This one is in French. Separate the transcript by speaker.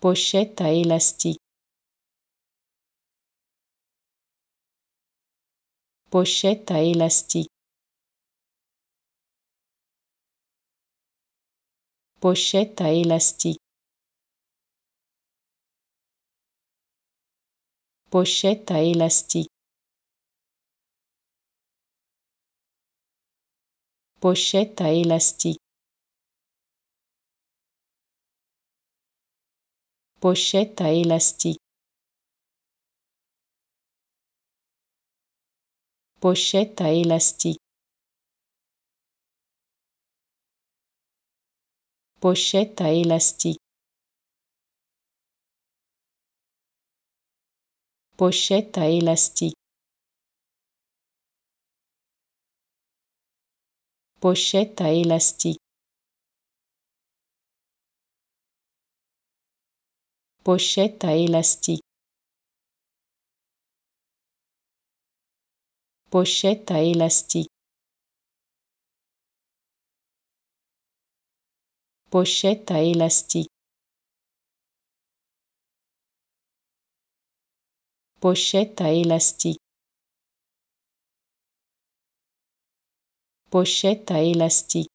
Speaker 1: Pochette à élastique. Pochette à élastique. Pochette à élastique. Pochette à élastique. Pochette à élastique. Pochette à élastique. Pochette à élastique. Pochette à élastique. Pochette à élastique. Pochette à élastique. Pochette à élastique. Pochette à élastique. Pochette à élastique. Pochette à élastique. Pochette à élastique.